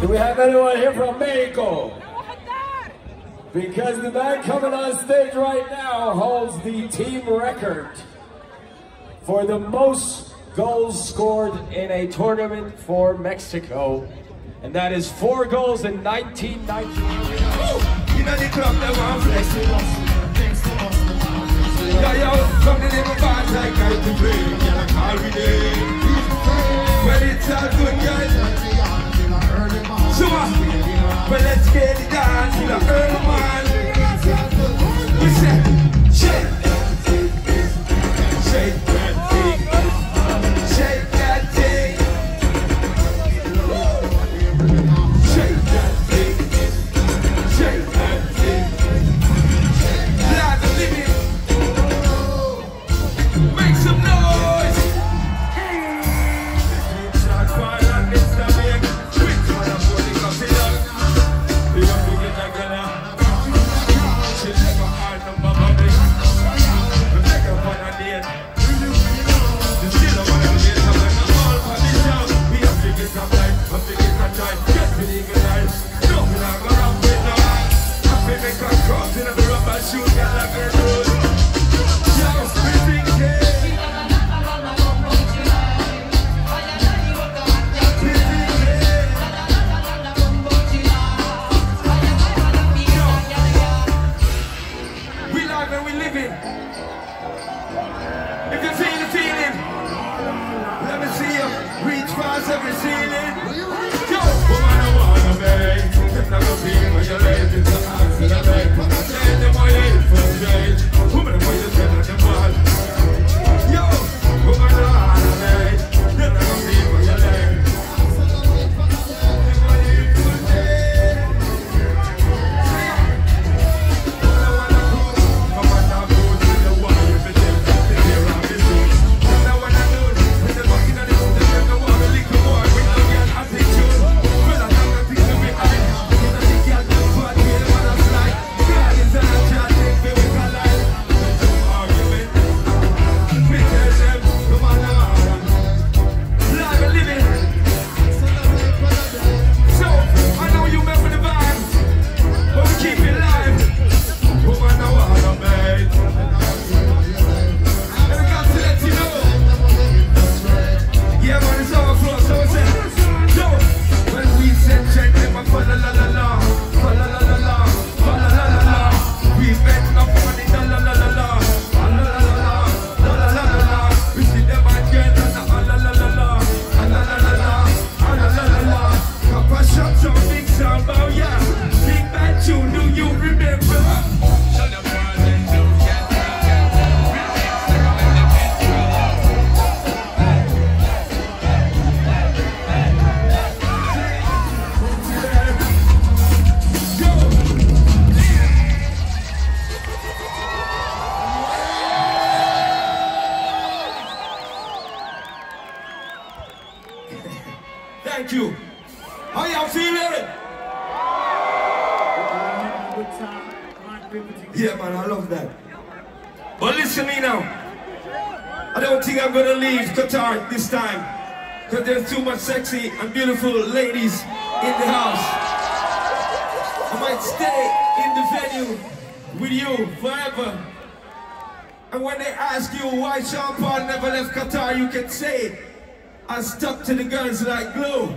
Do we have anyone here from Mexico? Because the man coming on stage right now holds the team record for the most goals scored in a tournament for Mexico. And that is four goals in 1990. Get me ein Teil, jetzt bin ich gereicht, doch today. How y'all feeling? Yeah, man, I love that. But listen to me now. I don't think I'm gonna leave Qatar this time. Because there's too much sexy and beautiful ladies in the house. I might stay in the venue with you forever. And when they ask you why Sean Paul never left Qatar, you can say, I stuck to the guns like glue.